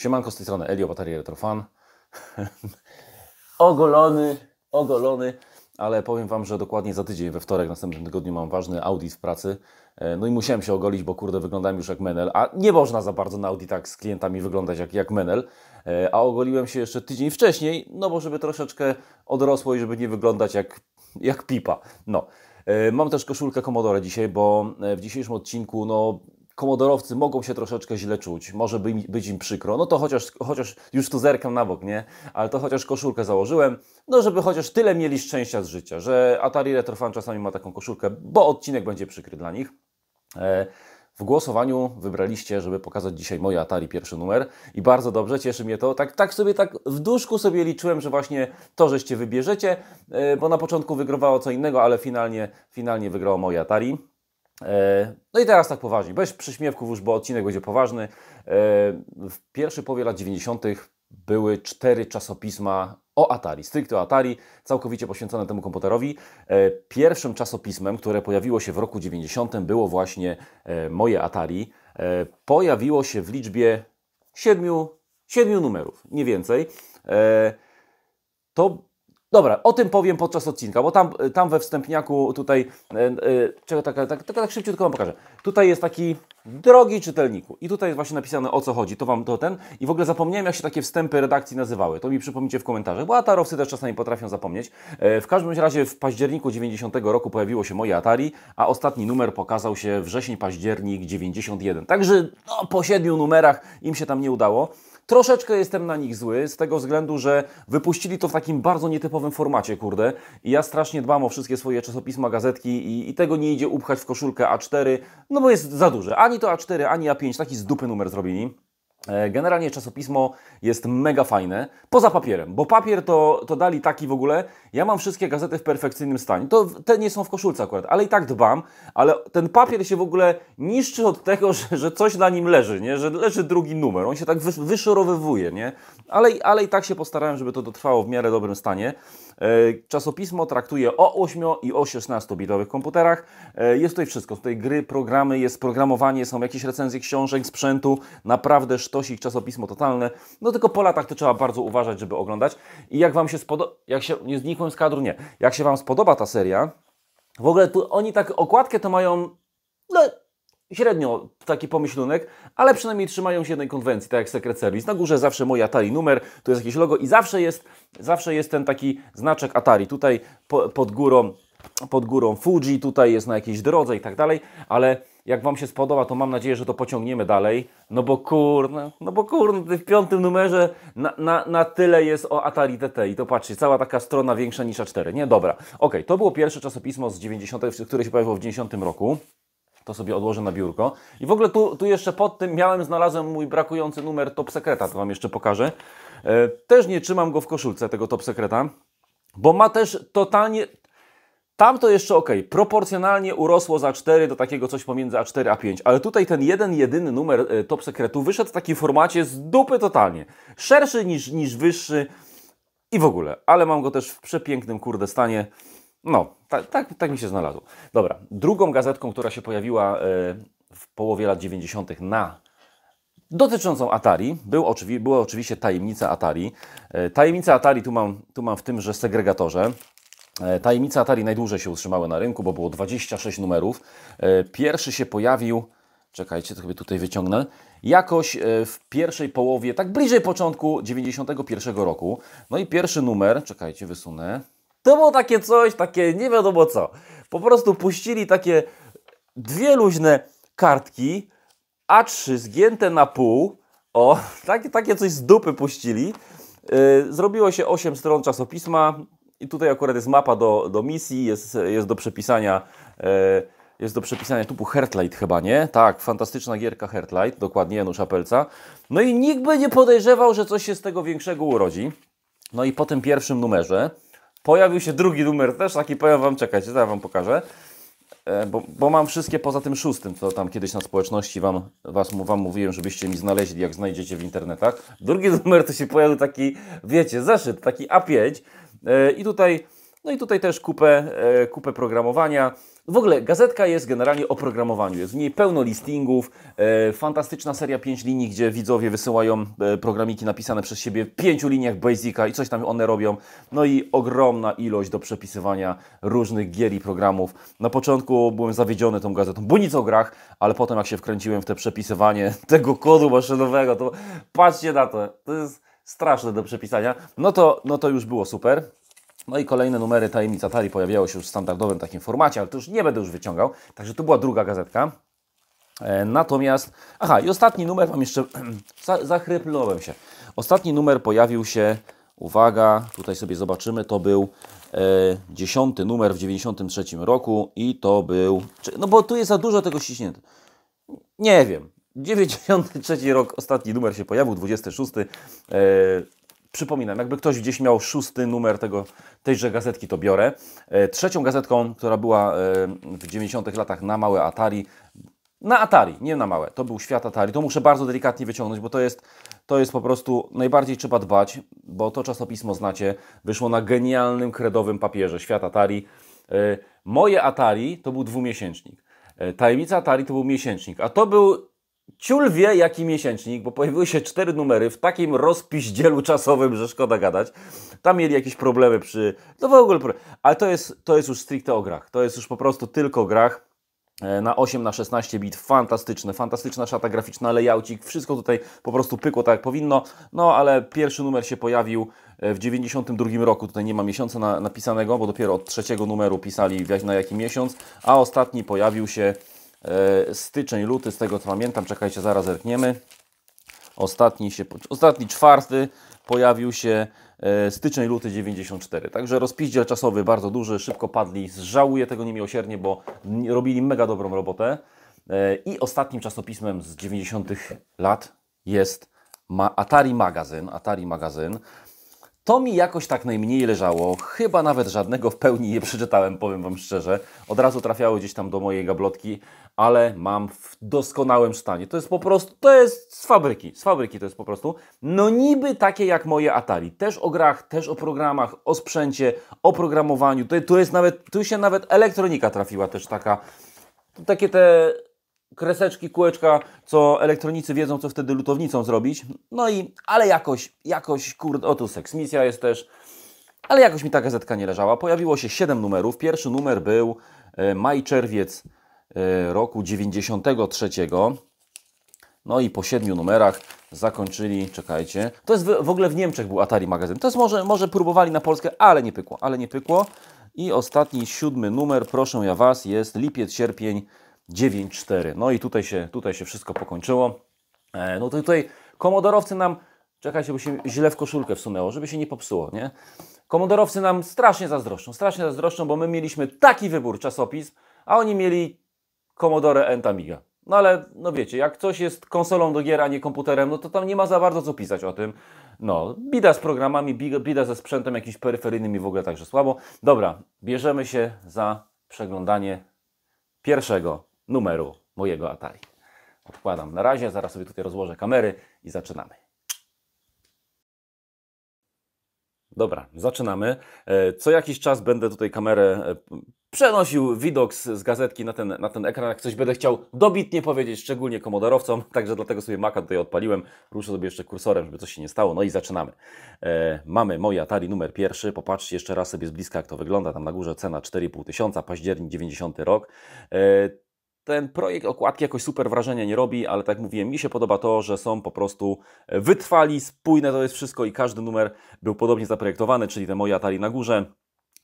Siemanko z tej strony Elio, bateria Retrofan. ogolony, ogolony, ale powiem Wam, że dokładnie za tydzień, we wtorek, następnym tygodniu mam ważny audit w pracy. E, no i musiałem się ogolić, bo kurde, wyglądam już jak menel, a nie można za bardzo na auditach z klientami wyglądać jak, jak menel. E, a ogoliłem się jeszcze tydzień wcześniej, no bo żeby troszeczkę odrosło i żeby nie wyglądać jak, jak pipa. No. E, mam też koszulkę Commodore dzisiaj, bo w dzisiejszym odcinku, no komodorowcy mogą się troszeczkę źle czuć, może by, być im przykro, no to chociaż, chociaż już tu zerkam na bok, nie? Ale to chociaż koszulkę założyłem, no żeby chociaż tyle mieli szczęścia z życia, że Atari Retrofan czasami ma taką koszulkę, bo odcinek będzie przykry dla nich. E, w głosowaniu wybraliście, żeby pokazać dzisiaj moje Atari pierwszy numer i bardzo dobrze, cieszy mnie to. Tak, tak sobie, tak w duszku sobie liczyłem, że właśnie to, żeście wybierzecie, e, bo na początku wygrywało co innego, ale finalnie, finalnie wygrało moje Atari. E, no i teraz tak poważnie, bez przyśmiewków już, bo odcinek będzie poważny. E, w pierwszej połowie lat 90. były cztery czasopisma o Atari, stricte o Atari, całkowicie poświęcone temu komputerowi. E, pierwszym czasopismem, które pojawiło się w roku 90 było właśnie moje Atari. Pojawiło się w liczbie siedmiu, siedmiu numerów, nie więcej. To Dobra, o tym powiem podczas odcinka, bo tam, tam we wstępniaku tutaj, yy, czego tak, tak, tak, tak szybciutko Wam pokażę. Tutaj jest taki drogi czytelniku i tutaj jest właśnie napisane o co chodzi, to Wam to ten i w ogóle zapomniałem jak się takie wstępy redakcji nazywały, to mi przypomnijcie w komentarzach, bo Atarowcy też czasami potrafią zapomnieć. Yy, w każdym razie w październiku 90 roku pojawiło się moje Atari, a ostatni numer pokazał się wrzesień-październik 91, także no, po siedmiu numerach im się tam nie udało. Troszeczkę jestem na nich zły, z tego względu, że wypuścili to w takim bardzo nietypowym formacie, kurde. I ja strasznie dbam o wszystkie swoje czasopisma, gazetki i, i tego nie idzie upchać w koszulkę A4, no bo jest za duże. Ani to A4, ani A5, taki z dupy numer zrobili. E, generalnie czasopismo jest mega fajne, poza papierem, bo papier to, to dali taki w ogóle. Ja mam wszystkie gazety w perfekcyjnym stanie. To te nie są w koszulce akurat, ale i tak dbam, ale ten papier się w ogóle niszczy od tego, że, że coś na nim leży, nie? że leży drugi numer. On się tak wyszorowywuje, nie? Ale, ale i tak się postarałem, żeby to dotrwało w miarę dobrym stanie. E, czasopismo traktuje o 8 i o 16-bitowych komputerach. E, jest tutaj wszystko. Tutaj gry, programy, jest programowanie, są jakieś recenzje książek, sprzętu. Naprawdę sztosik, czasopismo totalne. No tylko po latach to trzeba bardzo uważać, żeby oglądać. I jak Wam się spodoba, jak się, nie znikłem z kadru, nie. Jak się Wam spodoba ta seria, w ogóle tu oni tak okładkę to mają no, średnio taki pomyślunek, ale przynajmniej trzymają się jednej konwencji, tak jak Secret Service. Na górze zawsze moje Atari numer, tu jest jakieś logo i zawsze jest, zawsze jest ten taki znaczek Atari. Tutaj po, pod górą pod górą Fuji, tutaj jest na jakiejś drodze i tak dalej, ale jak Wam się spodoba, to mam nadzieję, że to pociągniemy dalej, no bo kurno, no bo kurno, w piątym numerze na, na, na tyle jest o Atari TT i to patrzcie, cała taka strona większa niż A4, nie? Dobra, ok, to było pierwsze czasopismo z 90, które się pojawiło w 90 roku to sobie odłożę na biurko. I w ogóle tu, tu jeszcze pod tym miałem, znalazłem mój brakujący numer Top Secreta, to Wam jeszcze pokażę. E, też nie trzymam go w koszulce, tego Top Secreta, bo ma też totalnie... Tam to jeszcze ok, proporcjonalnie urosło za 4 do takiego coś pomiędzy A4 a 5, ale tutaj ten jeden, jedyny numer e, Top Secretu wyszedł w takim formacie z dupy totalnie. Szerszy niż, niż wyższy i w ogóle, ale mam go też w przepięknym kurde stanie. No, tak, tak, tak mi się znalazło. Dobra, drugą gazetką, która się pojawiła e, w połowie lat 90. na dotyczącą Atari, był oczywi była oczywiście tajemnica Atari. E, tajemnica Atari tu mam, tu mam w tymże segregatorze. E, tajemnice Atari najdłużej się utrzymały na rynku, bo było 26 numerów. Pierwszy się pojawił, czekajcie, to chyba tutaj wyciągnę, jakoś w pierwszej połowie, tak bliżej początku 91 roku. No i pierwszy numer, czekajcie, wysunę, to było takie coś, takie nie wiadomo co. Po prostu puścili takie dwie luźne kartki, A3 zgięte na pół. O, takie, takie coś z dupy puścili. Yy, zrobiło się 8 stron czasopisma i tutaj akurat jest mapa do, do misji, jest, jest do przepisania. Yy, jest do przepisania typu Heartlight chyba, nie? Tak, fantastyczna gierka Heartlight, dokładnie Janusz Apelca. No i nikt by nie podejrzewał, że coś się z tego większego urodzi. No i po tym pierwszym numerze Pojawił się drugi numer też, taki powiem Wam, czekajcie, zaraz Wam pokażę. E, bo, bo, mam wszystkie poza tym szóstym, co tam kiedyś na społeczności wam, was, wam mówiłem, żebyście mi znaleźli, jak znajdziecie w internetach. Drugi numer to się pojawił taki, wiecie, zeszyt, taki A5 e, i tutaj No i tutaj też kupę, e, kupę programowania. W ogóle gazetka jest generalnie o programowaniu. Jest w niej pełno listingów, e, fantastyczna seria 5 linii, gdzie widzowie wysyłają e, programiki napisane przez siebie w pięciu liniach Basica i coś tam one robią. No i ogromna ilość do przepisywania różnych gier i programów. Na początku byłem zawiedziony tą gazetą, bo nic o grach, ale potem jak się wkręciłem w te przepisywanie tego kodu maszynowego, to patrzcie na to, to jest straszne do przepisania. No to, no to już było super. No i kolejne numery Tajemnic Atari pojawiały się już w standardowym takim formacie, ale to już nie będę już wyciągał. Także to była druga gazetka. E, natomiast, aha, i ostatni numer, mam jeszcze, za, zachrypnąłem się. Ostatni numer pojawił się, uwaga, tutaj sobie zobaczymy, to był e, dziesiąty numer w 93 roku i to był, no bo tu jest za dużo tego ściśnięte. Nie wiem, 93 rok, ostatni numer się pojawił, 26. Przypominam, jakby ktoś gdzieś miał szósty numer tego, tejże gazetki, to biorę. E, trzecią gazetką, która była e, w 90 latach na małe Atari, na Atari, nie na małe, to był świat Atari. To muszę bardzo delikatnie wyciągnąć, bo to jest, to jest po prostu, najbardziej trzeba dbać, bo to czasopismo znacie, wyszło na genialnym, kredowym papierze, świat Atari. E, moje Atari to był dwumiesięcznik. Tajemnica Atari to był miesięcznik, a to był Ciul wie, jaki miesięcznik, bo pojawiły się cztery numery w takim rozpiździelu czasowym, że szkoda gadać. Tam mieli jakieś problemy przy... No w ogóle... Ale to jest, to jest już stricte o grach. To jest już po prostu tylko o grach. E, na 8 na 16 bit, fantastyczne, fantastyczna szata graficzna, layoutik, wszystko tutaj po prostu pykło tak jak powinno, no ale pierwszy numer się pojawił e, w 92 roku, tutaj nie ma miesiąca na, napisanego, bo dopiero od trzeciego numeru pisali na jaki miesiąc, a ostatni pojawił się styczeń, luty, z tego co pamiętam, czekajcie, zaraz zerkniemy. Ostatni, się, ostatni czwarty pojawił się e, styczeń, luty 94. Także rozpiździel czasowy bardzo duży, szybko padli. Żałuję tego niemiłosiernie, bo robili mega dobrą robotę. E, I ostatnim czasopismem z 90 lat jest Atari Magazyn. Atari Magazyn. To mi jakoś tak najmniej leżało. Chyba nawet żadnego w pełni nie przeczytałem, powiem Wam szczerze. Od razu trafiały gdzieś tam do mojej gablotki, ale mam w doskonałym stanie. To jest po prostu, to jest z fabryki. Z fabryki to jest po prostu. No niby takie jak moje Atari. Też o grach, też o programach, o sprzęcie, o programowaniu. Tu, tu jest nawet, tu się nawet elektronika trafiła też taka. Takie te kreseczki, kółeczka, co elektronicy wiedzą, co wtedy lutownicą zrobić. No i, ale jakoś, jakoś, kurde, o tu seksmisja jest też, ale jakoś mi ta gazetka nie leżała. Pojawiło się 7 numerów. Pierwszy numer był e, maj-czerwiec roku 93. No i po siedmiu numerach zakończyli, czekajcie, to jest w, w ogóle w Niemczech był Atari magazyn. To jest może, może próbowali na Polskę, ale nie pykło, ale nie pykło. I ostatni, siódmy numer, proszę ja Was, jest lipiec, sierpień 9.4. No i tutaj się, tutaj się wszystko pokończyło. E, no to tutaj komodorowcy nam, czekajcie, bo się źle w koszulkę wsunęło, żeby się nie popsuło, nie? Komodorowcy nam strasznie zazdroszczą, strasznie zazdroszczą, bo my mieliśmy taki wybór czasopism, a oni mieli Commodore and Amiga. No ale, no wiecie, jak coś jest konsolą do gier, a nie komputerem, no to tam nie ma za bardzo co pisać o tym. No, bida z programami, bida ze sprzętem jakimś peryferyjnym i w ogóle także słabo. Dobra, bierzemy się za przeglądanie pierwszego numeru mojego Atari. Odkładam na razie, zaraz sobie tutaj rozłożę kamery i zaczynamy. Dobra, zaczynamy. E, co jakiś czas będę tutaj kamerę e, przenosił widok z, gazetki na ten, na ten ekran, jak coś będę chciał dobitnie powiedzieć, szczególnie komodorowcom, także dlatego sobie Maca tutaj odpaliłem, ruszę sobie jeszcze kursorem, żeby coś się nie stało, no i zaczynamy. E, mamy moje Atari numer pierwszy, popatrzcie jeszcze raz sobie z bliska jak to wygląda, tam na górze cena 4,5 tysiąca, październik 90 rok. E, ten projekt okładki jakoś super wrażenia nie robi, ale tak jak mówiłem, mi się podoba to, że są po prostu wytrwali, spójne to jest wszystko i każdy numer był podobnie zaprojektowany, czyli te moje Atari na górze,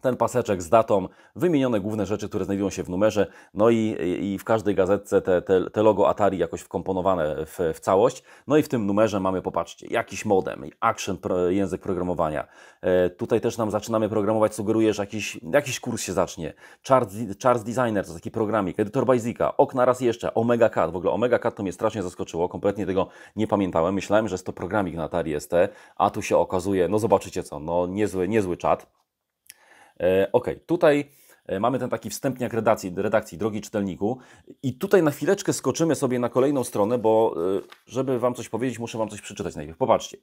ten paseczek z datą, wymienione główne rzeczy, które znajdują się w numerze, no i, i w każdej gazetce te, te, te logo Atari jakoś wkomponowane w, w, całość. No i w tym numerze mamy, popatrzcie, jakiś modem, action, pro, język programowania. E, tutaj też nam zaczynamy programować, sugeruje, że jakiś, jakiś kurs się zacznie. Charts, Charts Designer to taki programik, edytor Basica, okna raz jeszcze, Omega Cat. W ogóle Omega Cat to mnie strasznie zaskoczyło, kompletnie tego nie pamiętałem. Myślałem, że jest to programik na Atari ST, a tu się okazuje, no zobaczycie co, no niezły, niezły czat. E, ok, tutaj e, mamy ten taki wstępniak redakcji, redakcji, drogi czytelniku. I tutaj na chwileczkę skoczymy sobie na kolejną stronę, bo e, żeby Wam coś powiedzieć, muszę Wam coś przeczytać najpierw. Popatrzcie.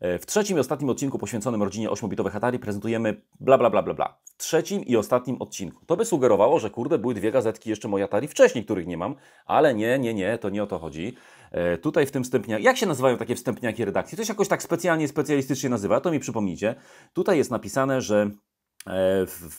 W trzecim i ostatnim odcinku poświęconym rodzinie 8-bitowych Atari prezentujemy bla bla bla bla bla. W trzecim i ostatnim odcinku. To by sugerowało, że kurde, były dwie gazetki jeszcze moja Atari wcześniej, których nie mam, ale nie, nie, nie, to nie o to chodzi. E, tutaj w tym wstępniaku, jak się nazywają takie wstępniaki redakcji? To się jakoś tak specjalnie, specjalistycznie nazywa, to mi przypomnijcie. Tutaj jest napisane, że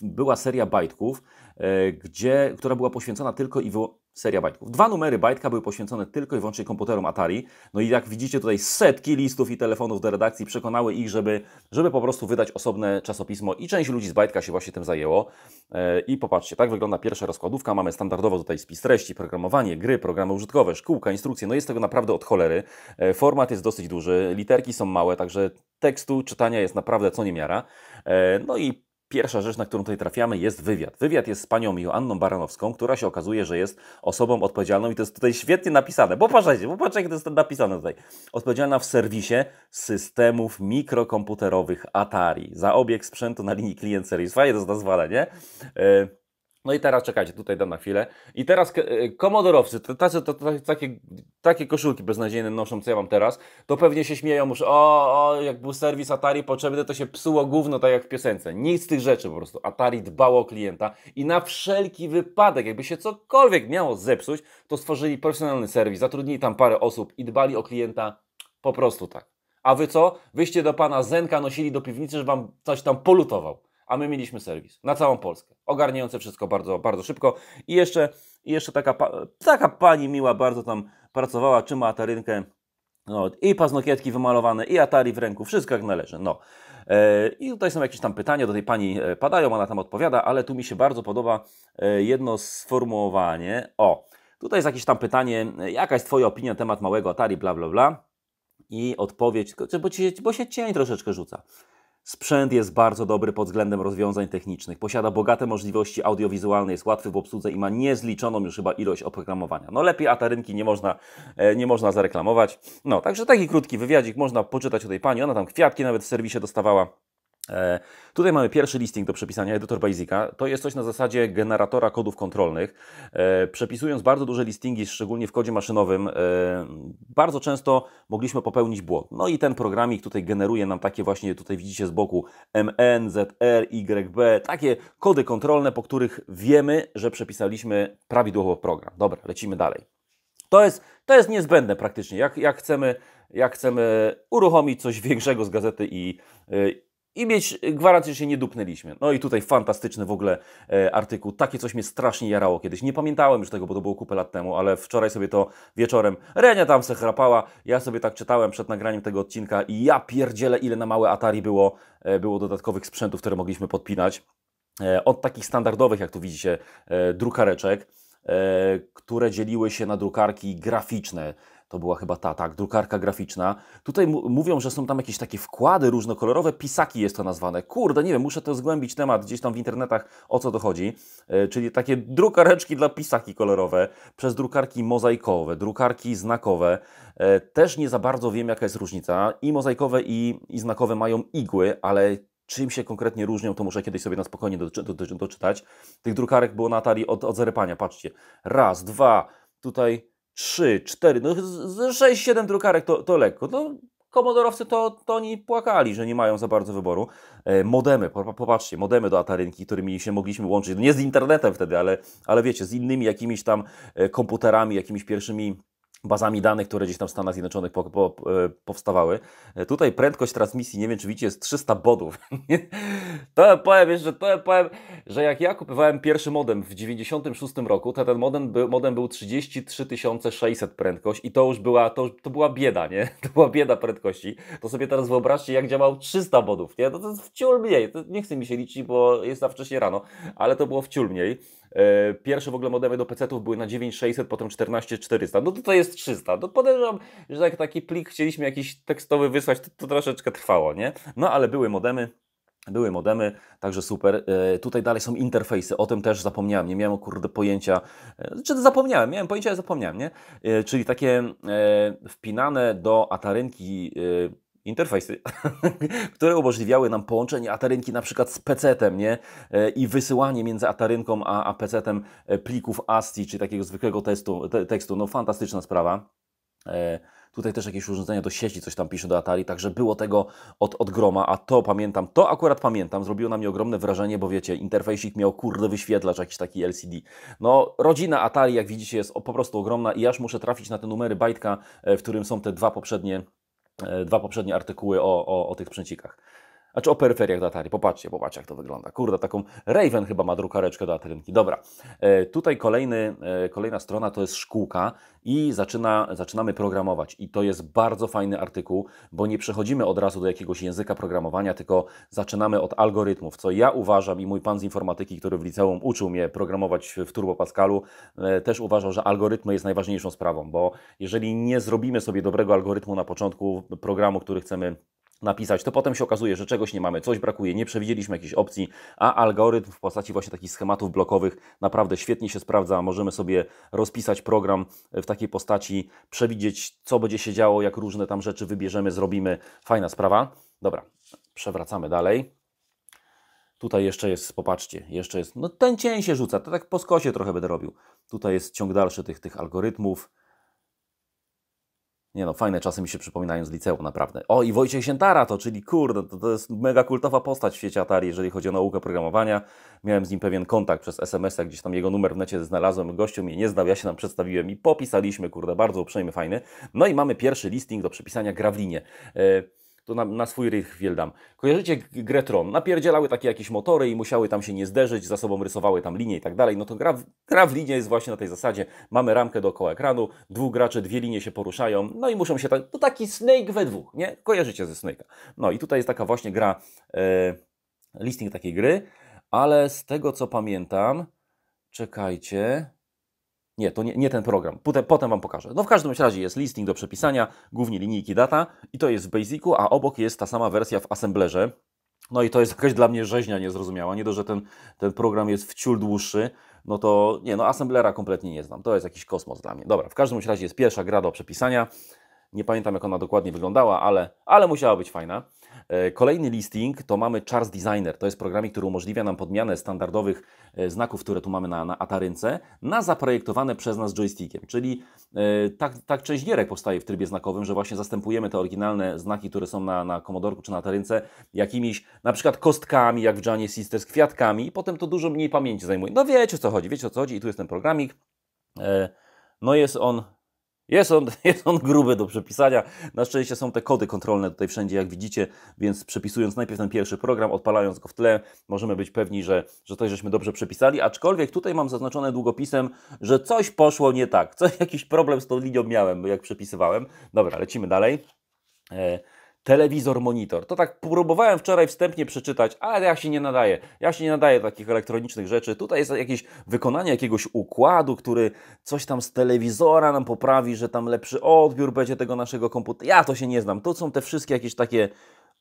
była seria bajtków, e, gdzie, która była poświęcona tylko i wyłącznie seria bajtków. Dwa numery bajtka były poświęcone tylko i wyłącznie komputerom Atari. No i jak widzicie tutaj setki listów i telefonów do redakcji przekonały ich, żeby, żeby po prostu wydać osobne czasopismo i część ludzi z bajtka się właśnie tym zajęło. E, I popatrzcie, tak wygląda pierwsza rozkładówka. Mamy standardowo tutaj spis treści, programowanie, gry, programy użytkowe, szkółka, instrukcje. No jest tego naprawdę od cholery. E, format jest dosyć duży, literki są małe, także tekstu czytania jest naprawdę co niemiara. E, no i Pierwsza rzecz, na którą tutaj trafiamy, jest wywiad. Wywiad jest z panią Joanną Baranowską, która się okazuje, że jest osobą odpowiedzialną i to jest tutaj świetnie napisane. Popatrzcie, popatrzcie, jak to jest napisane tutaj. Odpowiedzialna w serwisie systemów mikrokomputerowych Atari za obieg sprzętu na linii klient series. Fajnie to jest nazwane, nie? Yy, no i teraz czekajcie, tutaj dam na chwilę. I teraz e, komodorowcy, tacy, to, takie, takie koszulki beznadziejne noszą, co ja mam teraz, to pewnie się śmieją, muszę, o, o, jak był serwis Atari potrzebny, to się psuło gówno, tak jak w piosence. Nic z tych rzeczy po prostu. Atari dbało o klienta i na wszelki wypadek, jakby się cokolwiek miało zepsuć, to stworzyli profesjonalny serwis, zatrudnili tam parę osób i dbali o klienta po prostu tak. A wy co? Wyście do pana Zenka nosili do piwnicy, żeby wam coś tam polutował a my mieliśmy serwis na całą Polskę. Ogarniające wszystko bardzo, bardzo szybko. I jeszcze, jeszcze taka, taka pani miła bardzo tam pracowała, trzyma atarynkę. No, I paznokietki wymalowane, i Atari w ręku, wszystko jak należy. No. E, I tutaj są jakieś tam pytania do tej pani e, padają, ona tam odpowiada, ale tu mi się bardzo podoba e, jedno sformułowanie. O, tutaj jest jakieś tam pytanie, jaka jest Twoja opinia na temat małego Atari, bla, bla, bla. I odpowiedź, bo, ci, bo się cień troszeczkę rzuca. Sprzęt jest bardzo dobry pod względem rozwiązań technicznych. Posiada bogate możliwości audiowizualne, jest łatwy w obsłudze i ma niezliczoną już chyba ilość oprogramowania. No lepiej Atarynki nie można, e, nie można zareklamować. No, także taki krótki wywiadzik, można poczytać o tej pani. Ona tam kwiatki nawet w serwisie dostawała. E, tutaj mamy pierwszy listing do przepisania, Editor Basica. To jest coś na zasadzie generatora kodów kontrolnych. E, przepisując bardzo duże listingi, szczególnie w kodzie maszynowym, e, bardzo często mogliśmy popełnić błąd. No i ten programik tutaj generuje nam takie właśnie, tutaj widzicie z boku MN, ZR, YB, takie kody kontrolne, po których wiemy, że przepisaliśmy prawidłowo program. Dobra, lecimy dalej. To jest, to jest niezbędne praktycznie. Jak, jak, chcemy, jak chcemy uruchomić coś większego z gazety i, i mieć gwarancję, że się nie dupnęliśmy. No i tutaj fantastyczny w ogóle e, artykuł. Takie coś mnie strasznie jarało kiedyś. Nie pamiętałem już tego, bo to było kupę lat temu, ale wczoraj sobie to wieczorem Renia tam se chrapała. Ja sobie tak czytałem przed nagraniem tego odcinka i ja pierdzielę, ile na małe Atari było, e, było dodatkowych sprzętów, które mogliśmy podpinać. E, od takich standardowych, jak tu widzicie, e, drukareczek, które dzieliły się na drukarki graficzne to była chyba ta, tak, drukarka graficzna. Tutaj mówią, że są tam jakieś takie wkłady różnokolorowe, pisaki jest to nazwane. Kurde, nie wiem, muszę to zgłębić temat gdzieś tam w internetach, o co to chodzi. E, czyli takie drukareczki dla pisaki kolorowe, przez drukarki mozaikowe, drukarki znakowe. E, też nie za bardzo wiem, jaka jest różnica. I mozaikowe, i, i znakowe mają igły, ale czym się konkretnie różnią, to muszę kiedyś sobie na spokojnie do, do, do, doczytać. Tych drukarek było na Atari od, od zerepania, patrzcie. Raz, dwa, tutaj 3, 4, no 6, 7 drukarek to, to lekko. No, komodorowcy to, to oni płakali, że nie mają za bardzo wyboru. E, modemy, popatrzcie, modemy do Atarynki, którymi się mogliśmy łączyć, nie z internetem wtedy, ale, ale wiecie, z innymi jakimiś tam e, komputerami, jakimiś pierwszymi bazami danych, które gdzieś tam w Stanach Zjednoczonych po, po, e, powstawały. E, tutaj prędkość transmisji, nie wiem czy widzicie, jest 300 bodów. to powiem jeszcze, to powiem, że jak ja kupowałem pierwszy modem w 96 roku, to ten modem, był, modem był 33 600 prędkość i to już była, to, to była bieda, nie? To była bieda prędkości. To sobie teraz wyobraźcie, jak działał 300 bodów, nie? To, to jest wciul mniej. To nie chcę mi się liczyć, bo jest za wcześnie rano, ale to było wciul mniej. E, pierwsze w ogóle modemy do PC-ów były na 9600, potem 14400. No to jest 300. No podejrzewam, że jak taki plik chcieliśmy jakiś tekstowy wysłać, to, to troszeczkę trwało, nie? No ale były modemy. Były modemy, także super. E, tutaj dalej są interfejsy, o tym też zapomniałem, nie miałem kurde pojęcia, e, czy zapomniałem, miałem pojęcia, ale zapomniałem, nie? Czyli takie wpinane do atarynki interfejsy, które umożliwiały nam połączenie atarynki na przykład z PC-tem, nie? E, I wysyłanie między atarynką a, a PC-tem e, plików ASCII, czy takiego zwykłego testu, te, tekstu. No fantastyczna sprawa. E, Tutaj też jakieś urządzenia do sieci, coś tam pisze do Atari, także było tego od, od groma, a to pamiętam, to akurat pamiętam, zrobiło na mnie ogromne wrażenie, bo wiecie, interfejsik miał kurde wyświetlacz, jakiś taki LCD. No, rodzina Atari, jak widzicie, jest po prostu ogromna i aż muszę trafić na te numery bajtka, e, w którym są te dwa poprzednie, dwa poprzednie artykuły o, o, o tych sprzęcikach. Znaczy o peryferiach do Atari. Popatrzcie, popatrzcie jak to wygląda. Kurde, taką Raven chyba ma drukareczkę do Atarynki. Dobra, e, tutaj kolejny, e, kolejna strona to jest szkółka i zaczyna, zaczynamy programować. I to jest bardzo fajny artykuł, bo nie przechodzimy od razu do jakiegoś języka programowania, tylko zaczynamy od algorytmów, co ja uważam i mój pan z informatyki, który w liceum uczył mnie programować w Turbo Pascalu, e, też uważał, że algorytmy jest najważniejszą sprawą, bo jeżeli nie zrobimy sobie dobrego algorytmu na początku programu, który chcemy napisać, to potem się okazuje, że czegoś nie mamy, coś brakuje, nie przewidzieliśmy jakiejś opcji, a algorytm w postaci właśnie takich schematów blokowych naprawdę świetnie się sprawdza. Możemy sobie rozpisać program w takiej postaci, przewidzieć, co będzie się działo, jak różne tam rzeczy wybierzemy, zrobimy. Fajna sprawa. Dobra, przewracamy dalej. Tutaj jeszcze jest, popatrzcie, jeszcze jest, no ten cień się rzuca, to tak po skosie trochę będę robił. Tutaj jest ciąg dalszy tych, tych algorytmów. Nie no, fajne czasy mi się przypominają z liceum, naprawdę. O, i Wojciech Siętara to, czyli kurde, to, to jest mega kultowa postać w świecie Atari, jeżeli chodzi o naukę programowania. Miałem z nim pewien kontakt przez SMS-a, gdzieś tam jego numer w necie znalazłem, gościu mnie nie znał, ja się tam przedstawiłem i popisaliśmy, kurde, bardzo uprzejmy, fajny. No i mamy pierwszy listing do przepisania gra. Yy, to na, na swój rych dam. Kojarzycie grę Tron? Napierdzielały takie jakieś motory i musiały tam się nie zderzyć, za sobą rysowały tam linie i tak dalej. No to gra w, gra w linie jest właśnie na tej zasadzie. Mamy ramkę dookoła ekranu, dwóch graczy, dwie linie się poruszają, no i muszą się tak, to taki Snake we dwóch, nie? Kojarzycie ze Snake'a. No i tutaj jest taka właśnie gra, e, listing takiej gry, ale z tego co pamiętam, czekajcie, nie, to nie, nie ten program. Potem, potem Wam pokażę. No w każdym razie jest listing do przepisania, głównie linijki data i to jest w Basicu, a obok jest ta sama wersja w Assemblerze. No i to jest jakaś dla mnie rzeźnia niezrozumiała. Nie to, że ten, ten program jest wciul dłuższy, no to nie, no Assemblera kompletnie nie znam. To jest jakiś kosmos dla mnie. Dobra, w każdym razie jest pierwsza gra do przepisania. Nie pamiętam jak ona dokładnie wyglądała, ale, ale musiała być fajna. E, kolejny listing to mamy Charts Designer. To jest programik, który umożliwia nam podmianę standardowych e, znaków, które tu mamy na, na Atarynce, na zaprojektowane przez nas joystickiem. Czyli e, tak, tak część gierek powstaje w trybie znakowym, że właśnie zastępujemy te oryginalne znaki, które są na, na Commodore czy na Atarynce, jakimiś na przykład kostkami, jak w Gianni Sisters, kwiatkami i potem to dużo mniej pamięci zajmuje. No wiecie o co chodzi, wiecie o co chodzi i tu jest ten programik. No jest on jest on, jest on gruby do przepisania. Na szczęście są te kody kontrolne tutaj wszędzie, jak widzicie, więc przepisując najpierw ten pierwszy program, odpalając go w tle, możemy być pewni, że, że to żeśmy dobrze przepisali. Aczkolwiek tutaj mam zaznaczone długopisem, że coś poszło nie tak. Coś, jakiś problem z tą linią miałem, jak przepisywałem. Dobra, lecimy dalej. E telewizor, monitor. To tak próbowałem wczoraj wstępnie przeczytać, ale ja się nie nadaję. Ja się nie nadaję takich elektronicznych rzeczy. Tutaj jest jakieś wykonanie jakiegoś układu, który coś tam z telewizora nam poprawi, że tam lepszy odbiór będzie tego naszego komputera. Ja to się nie znam. To są te wszystkie jakieś takie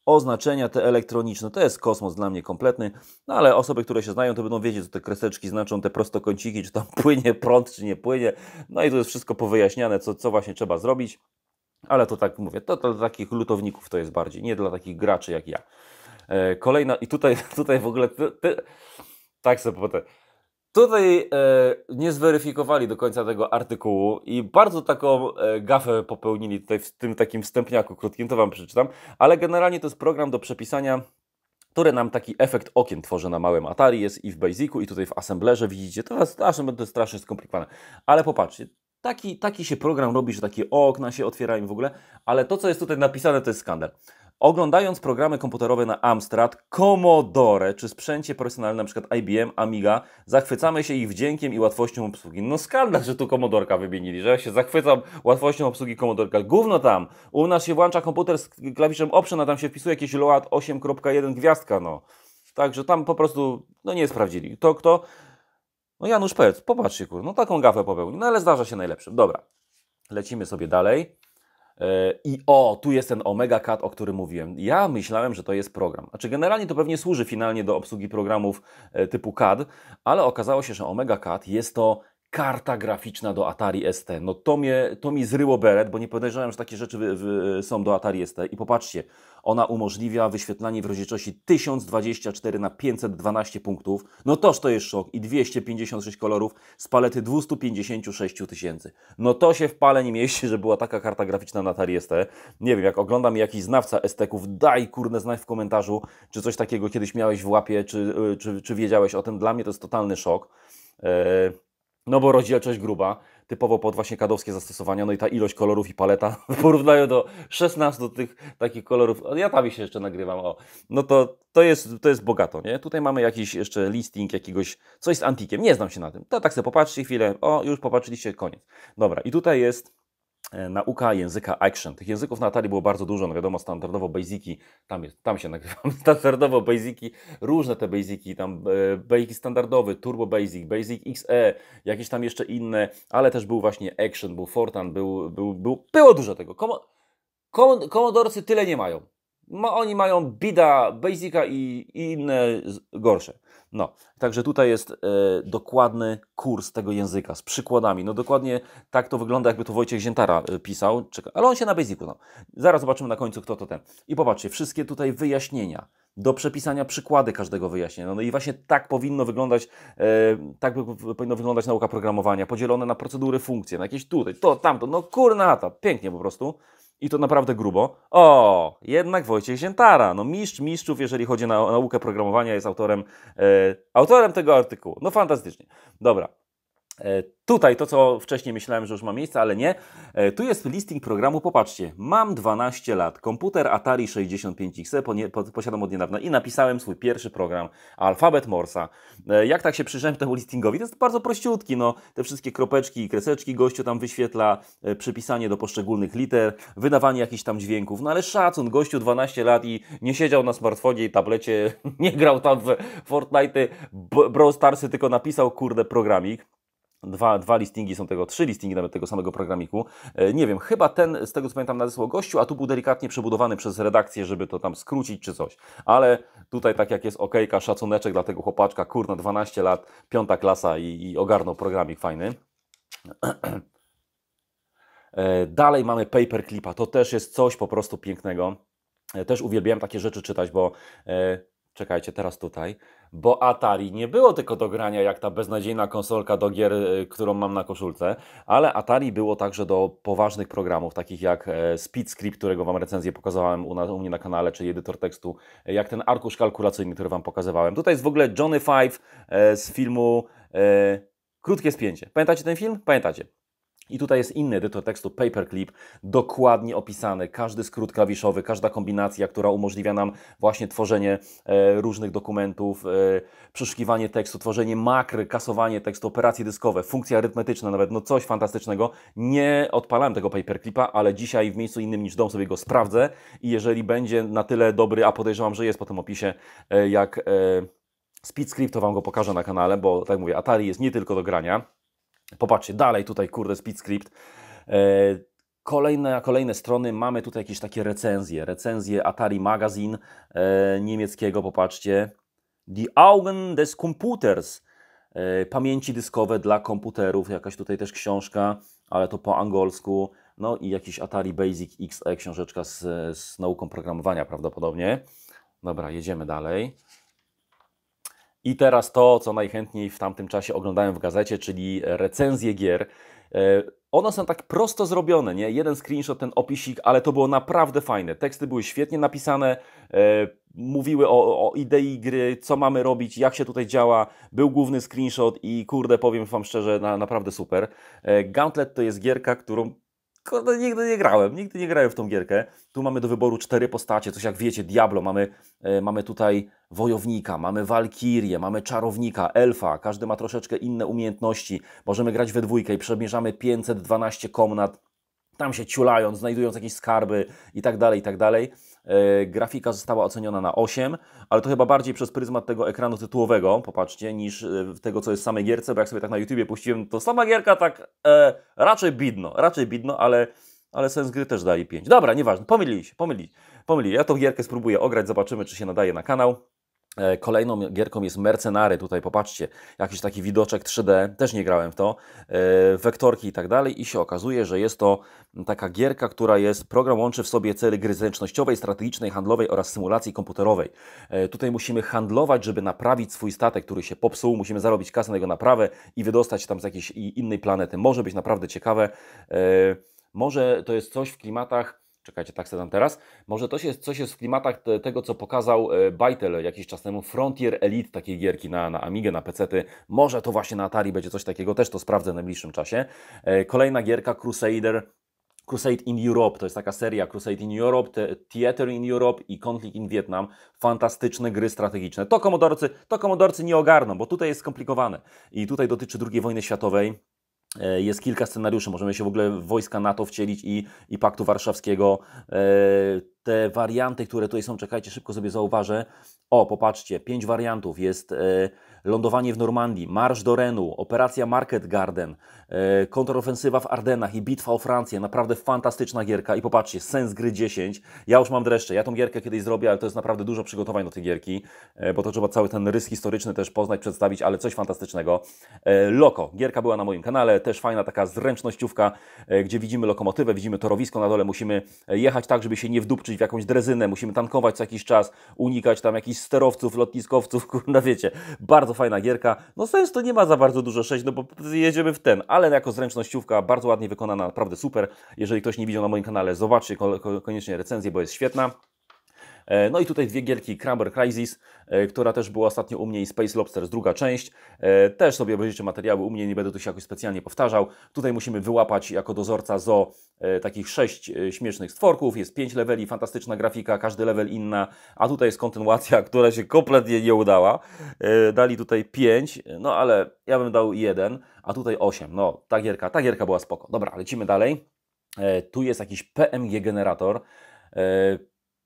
oznaczenia te elektroniczne. To jest kosmos dla mnie kompletny, no ale osoby, które się znają, to będą wiedzieć, co te kreseczki znaczą, te prostokąciki, czy tam płynie prąd, czy nie płynie. No i tu jest wszystko powyjaśniane, co, co właśnie trzeba zrobić. Ale to tak mówię, to, to dla takich lutowników to jest bardziej, nie dla takich graczy jak ja. E, kolejna, i tutaj, tutaj w ogóle, ty, ty, tak sobie potem. Tutaj e, nie zweryfikowali do końca tego artykułu i bardzo taką e, gafę popełnili tutaj w tym takim wstępniaku krótkim, to Wam przeczytam, ale generalnie to jest program do przepisania który nam taki efekt okien tworzy na małym Atari, jest i w Basicu, i tutaj w Assemblerze, widzicie, to jest to jest strasznie skomplikowane. Ale popatrzcie, Taki, taki się program robi, że takie okna się otwierają w ogóle, ale to, co jest tutaj napisane, to jest skandal. Oglądając programy komputerowe na Amstrad, Commodore czy sprzęcie profesjonalnym, na przykład IBM, Amiga, zachwycamy się ich wdziękiem i łatwością obsługi. No skandal, że tu Commodorka wymienili, że ja się zachwycam łatwością obsługi Commodorka. Gówno tam! U nas się włącza komputer z klawiszem Option, a tam się wpisuje jakieś LOAD 8.1 gwiazdka, no. Także tam po prostu, no nie sprawdzili. To kto? No Janusz Pelc, popatrzcie, kur, no taką gafę popełnił, no ale zdarza się najlepszym. Dobra, lecimy sobie dalej. E, I o, tu jest ten Omega Cat, o którym mówiłem. Ja myślałem, że to jest program. Znaczy, generalnie to pewnie służy finalnie do obsługi programów e, typu CAD, ale okazało się, że Omega Cat jest to karta graficzna do Atari ST. No to mnie, to mi zryło beret, bo nie podejrzewałem, że takie rzeczy są do Atari ST. I popatrzcie, Ona umożliwia wyświetlanie w rozdzielczości 1024 na 512 punktów. No toż to jest szok. I 256 kolorów z palety 256 tysięcy. No to się w pale nie mieści, że była taka karta graficzna na Atari ST. Nie wiem, jak oglądam jakiś znawca ST-ków, daj kurde znać w komentarzu, czy coś takiego kiedyś miałeś w łapie, czy, czy, czy wiedziałeś o tym. Dla mnie to jest totalny szok. Eee, no bo rozdzielczość gruba, typowo pod właśnie kadowskie zastosowania, no i ta ilość kolorów i paleta w porównaniu do 16 tych takich kolorów, ja tam się jeszcze nagrywam, o, no to, to, jest, to jest bogato, nie? Tutaj mamy jakiś jeszcze listing jakiegoś, coś z antikiem, nie znam się na tym, to tak sobie popatrzcie chwilę, o, już popatrzyliście, koniec. Dobra, i tutaj jest nauka języka Action. Tych języków na Atari było bardzo dużo, no wiadomo, standardowo basiki, tam, jest, tam się nagrywam, standardowo basiki, różne te basiki, tam e, basic standardowy, turbo basic, basic XE, jakieś tam jeszcze inne, ale też był właśnie Action, był Fortan, był, był, był, było dużo tego. Komo, Komodorsy tyle nie mają. Ma, oni mają bida, basica i, i inne gorsze. No, także tutaj jest e, dokładny kurs tego języka z przykładami. No dokładnie tak to wygląda, jakby to Wojciech Ziętara e, pisał, Czeka, ale on się na Basicu znał. Zaraz zobaczymy na końcu, kto to ten. I popatrzcie, wszystkie tutaj wyjaśnienia, do przepisania przykłady każdego wyjaśnienia. No i właśnie tak powinno wyglądać, e, tak powinno wyglądać nauka programowania, podzielone na procedury, funkcje, na jakieś tutaj, to, tamto, no kurna, pięknie po prostu i to naprawdę grubo. O, jednak Wojciech Ziętara, no mistrz mistrzów, jeżeli chodzi o naukę programowania, jest autorem, e, autorem tego artykułu. No fantastycznie. Dobra. E, tutaj to, co wcześniej myślałem, że już ma miejsce, ale nie. E, tu jest listing programu. Popatrzcie, mam 12 lat, komputer Atari 65XE posiadam od niedawna i napisałem swój pierwszy program, alfabet Morsa. E, jak tak się przyjrzałem temu listingowi, to jest bardzo prościutki. No, te wszystkie kropeczki i kreseczki gościu tam wyświetla, przypisanie do poszczególnych liter, wydawanie jakichś tam dźwięków. No ale szacun, gościu 12 lat i nie siedział na smartfonie i tablecie, nie grał tam w Fortnite, Brawl Starsy, tylko napisał kurde programik. Dwa, dwa listingi są tego, trzy listingi nawet tego samego programiku. E, nie wiem, chyba ten, z tego co pamiętam, nadesłał gościu, a tu był delikatnie przebudowany przez redakcję, żeby to tam skrócić czy coś. Ale tutaj tak jak jest okejka, szacuneczek dla tego chłopaczka, kurna, 12 lat, piąta klasa i, i ogarnął programik fajny. E, dalej mamy Paperclipa, to też jest coś po prostu pięknego. E, też uwielbiałem takie rzeczy czytać, bo czekajcie, teraz tutaj, bo Atari nie było tylko do grania jak ta beznadziejna konsolka do gier, y, którą mam na koszulce, ale Atari było także do poważnych programów, takich jak e, SpeedScript, którego Wam recenzję pokazywałem u, u mnie na kanale, czyli edytor tekstu, jak ten arkusz kalkulacyjny, który Wam pokazywałem. Tutaj jest w ogóle Johnny Five e, z filmu e, Krótkie Spięcie. Pamiętacie ten film? Pamiętacie. I tutaj jest inny edytor tekstu Paperclip, dokładnie opisany, każdy skrót klawiszowy, każda kombinacja, która umożliwia nam właśnie tworzenie e, różnych dokumentów, e, przeszukiwanie tekstu, tworzenie makry, kasowanie tekstu, operacje dyskowe, funkcje arytmetyczne nawet, no coś fantastycznego. Nie odpalałem tego Paperclipa, ale dzisiaj w miejscu innym niż dom sobie go sprawdzę i jeżeli będzie na tyle dobry, a podejrzewam, że jest po tym opisie, e, jak e, SpeedScript, to Wam go pokażę na kanale, bo tak mówię, Atari jest nie tylko do grania, Popatrzcie, dalej tutaj, kurde, SpeedScript. E, kolejne, kolejne strony, mamy tutaj jakieś takie recenzje. Recenzje Atari Magazine e, niemieckiego, popatrzcie. Die Augen des Computers. E, pamięci dyskowe dla komputerów, jakaś tutaj też książka, ale to po angielsku. No i jakiś Atari Basic XE, książeczka z, z nauką programowania prawdopodobnie. Dobra, jedziemy dalej. I teraz to, co najchętniej w tamtym czasie oglądałem w gazecie, czyli recenzje gier. E, one są tak prosto zrobione, nie? Jeden screenshot, ten opisik, ale to było naprawdę fajne. Teksty były świetnie napisane, e, mówiły o, o, idei gry, co mamy robić, jak się tutaj działa. Był główny screenshot i kurde, powiem Wam szczerze, na, naprawdę super. E, Gauntlet to jest gierka, którą Kurde, nigdy nie grałem, nigdy nie grałem w tą gierkę. Tu mamy do wyboru cztery postacie, coś jak wiecie, Diablo, mamy, e, mamy tutaj wojownika, mamy walkirię, mamy czarownika, elfa, każdy ma troszeczkę inne umiejętności. Możemy grać we dwójkę i przemierzamy 512 komnat, tam się ciulają, znajdując jakieś skarby i tak dalej, i tak dalej. E, grafika została oceniona na 8, ale to chyba bardziej przez pryzmat tego ekranu tytułowego, popatrzcie, niż e, tego, co jest w samej gierce, bo jak sobie tak na YouTubie puściłem, to sama gierka tak e, raczej bidno, raczej bidno, ale, ale sens gry też dali 5. Dobra, nieważne, pomylili się, pomylili, pomylili. Ja tą gierkę spróbuję ograć, zobaczymy, czy się nadaje na kanał. E, kolejną gierką jest Mercenary, tutaj popatrzcie, jakiś taki widoczek 3D, też nie grałem w to, e, wektorki i tak dalej. I się okazuje, że jest to taka gierka, która jest, program łączy w sobie cele gry zręcznościowej, strategicznej, handlowej oraz symulacji komputerowej. E, tutaj musimy handlować, żeby naprawić swój statek, który się popsuł, musimy zarobić kasę na jego naprawę i wydostać tam z jakiejś innej planety. Może być naprawdę ciekawe, może to jest coś w klimatach Czekajcie, tak dam teraz. Może to jest, coś jest w klimatach te, tego, co pokazał e, Bytel jakiś czas temu. Frontier Elite, takiej gierki na, na Amigę, na PC-ty. Może to właśnie na Atari będzie coś takiego, też to sprawdzę w najbliższym czasie. E, kolejna gierka Crusader. Crusade in Europe, to jest taka seria Crusade in Europe, Theater in Europe i Conflict in Vietnam. Fantastyczne gry strategiczne. To komodorcy, to komodorcy nie ogarną, bo tutaj jest skomplikowane. I tutaj dotyczy II wojny światowej jest kilka scenariuszy, możemy się w ogóle wojska NATO wcielić i, i Paktu Warszawskiego. Te warianty, które tutaj są, czekajcie, szybko sobie zauważę. O, popatrzcie, pięć wariantów. Jest e, lądowanie w Normandii, marsz do Renu, operacja Market Garden, e, kontrofensywa w Ardenach i bitwa o Francję. Naprawdę fantastyczna gierka. I popatrzcie, sens gry 10. Ja już mam dreszcze. Ja tą gierkę kiedyś zrobię, ale to jest naprawdę dużo przygotowań do tej gierki, e, bo to trzeba cały ten rys historyczny też poznać, przedstawić, ale coś fantastycznego. E, Loko. Gierka była na moim kanale, też fajna taka zręcznościówka, e, gdzie widzimy lokomotywę, widzimy torowisko na dole, musimy e, jechać tak, żeby się nie wdupczyć w jakąś drezynę, musimy tankować co jakiś czas, unikać tam jakichś sterowców, lotniskowców, kurna wiecie. Bardzo fajna gierka. No sens to nie ma za bardzo dużo 6, no bo jedziemy w ten, ale jako zręcznościówka, bardzo ładnie wykonana, naprawdę super. Jeżeli ktoś nie widział na moim kanale, zobaczcie koniecznie recenzję, bo jest świetna. E, no i tutaj dwie gierki Crabber Crisis, e, która też była ostatnio u mnie i Space Lobsters, druga część. E, też sobie obejrzycie materiały u mnie, nie będę tu się jakoś specjalnie powtarzał. Tutaj musimy wyłapać jako dozorca zo takich sześć śmiesznych stworków, jest pięć leveli, fantastyczna grafika, każdy level inna, a tutaj jest kontynuacja, która się kompletnie nie udała. Dali tutaj pięć, no ale ja bym dał jeden, a tutaj osiem. No, ta gierka, ta gierka była spoko. Dobra, lecimy dalej. Tu jest jakiś PMG generator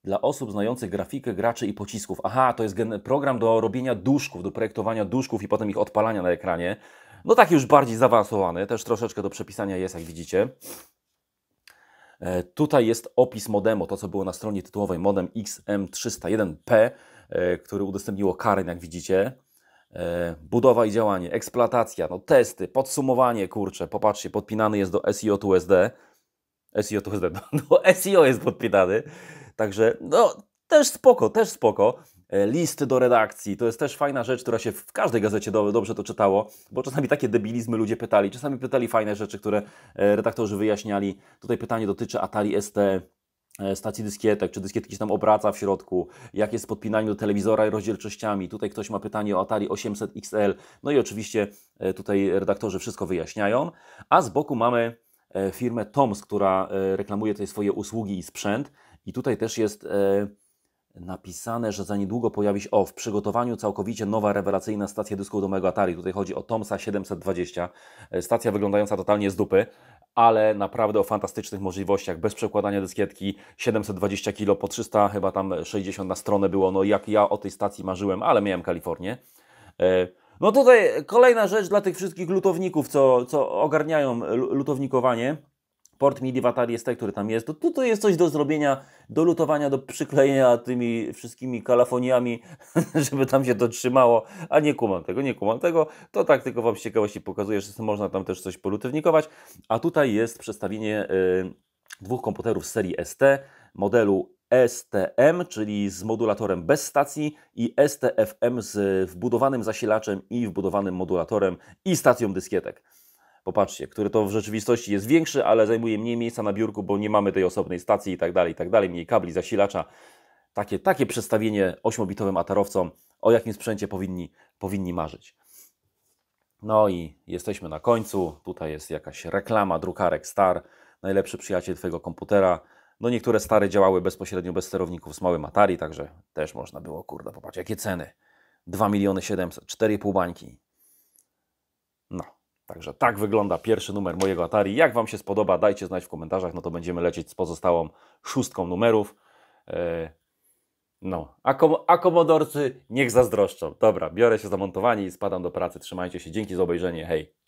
dla osób znających grafikę graczy i pocisków. Aha, to jest program do robienia duszków, do projektowania duszków i potem ich odpalania na ekranie. No taki już bardziej zaawansowany, też troszeczkę do przepisania jest, jak widzicie. E, tutaj jest opis modemu, to co było na stronie tytułowej, modem XM301P, e, który udostępniło Karen, jak widzicie. E, budowa i działanie, eksploatacja, no testy, podsumowanie, kurczę, popatrzcie, podpinany jest do SEO to SD. SEO to SD, do SEO jest podpinany. Także no, też spoko, też spoko. E, listy do redakcji, to jest też fajna rzecz, która się w każdej gazecie do, dobrze to czytało, bo czasami takie debilizmy ludzie pytali, czasami pytali fajne rzeczy, które e, redaktorzy wyjaśniali. Tutaj pytanie dotyczy Atari ST, e, stacji dyskietek, czy dyskietki się tam obraca w środku, jak jest podpinanie do telewizora i rozdzielczościami. Tutaj ktoś ma pytanie o Atari 800 XL, no i oczywiście tutaj redaktorzy wszystko wyjaśniają, a z boku mamy firmę Toms, która reklamuje tutaj swoje usługi i sprzęt i tutaj też jest e, napisane, że za niedługo pojawi się, o, w przygotowaniu całkowicie nowa rewelacyjna stacja dysku do mego Atari. Tutaj chodzi o Tomsa 720. E, stacja wyglądająca totalnie z dupy, ale naprawdę o fantastycznych możliwościach, bez przekładania dyskietki, 720 kg po 300, chyba tam 60 na stronę było. No jak ja o tej stacji marzyłem, ale miałem Kalifornię. E, no tutaj kolejna rzecz dla tych wszystkich lutowników, co, co ogarniają lutownikowanie port MIDI w Atari ST, który tam jest, to tu jest coś do zrobienia, do lutowania, do przyklejenia tymi wszystkimi kalafoniami, żeby tam się to trzymało, a nie kumam tego, nie kumam tego, to tak tylko Wam z ciekawości pokazuję, że można tam też coś polutownikować, a tutaj jest przedstawienie y, dwóch komputerów z serii ST, modelu STM, czyli z modulatorem bez stacji i STFM z wbudowanym zasilaczem i wbudowanym modulatorem i stacją dyskietek. Popatrzcie, który to w rzeczywistości jest większy, ale zajmuje mniej miejsca na biurku, bo nie mamy tej osobnej stacji i tak dalej, i tak dalej, mniej kabli, zasilacza. Takie, takie przedstawienie 8-bitowym atarowcom, o jakim sprzęcie powinni, powinni marzyć. No i jesteśmy na końcu. Tutaj jest jakaś reklama drukarek Star, najlepszy przyjaciel Twojego komputera. No niektóre stare działały bezpośrednio bez sterowników z małym Atari, także też można było, kurde, popatrz, jakie ceny. 2 miliony 700, 4,5 bańki. Także tak wygląda pierwszy numer mojego Atari. Jak Wam się spodoba, dajcie znać w komentarzach, no to będziemy lecieć z pozostałą szóstką numerów. E, no, a, kom a komodorcy niech zazdroszczą. Dobra, biorę się za montowanie i spadam do pracy. Trzymajcie się, dzięki za obejrzenie, hej!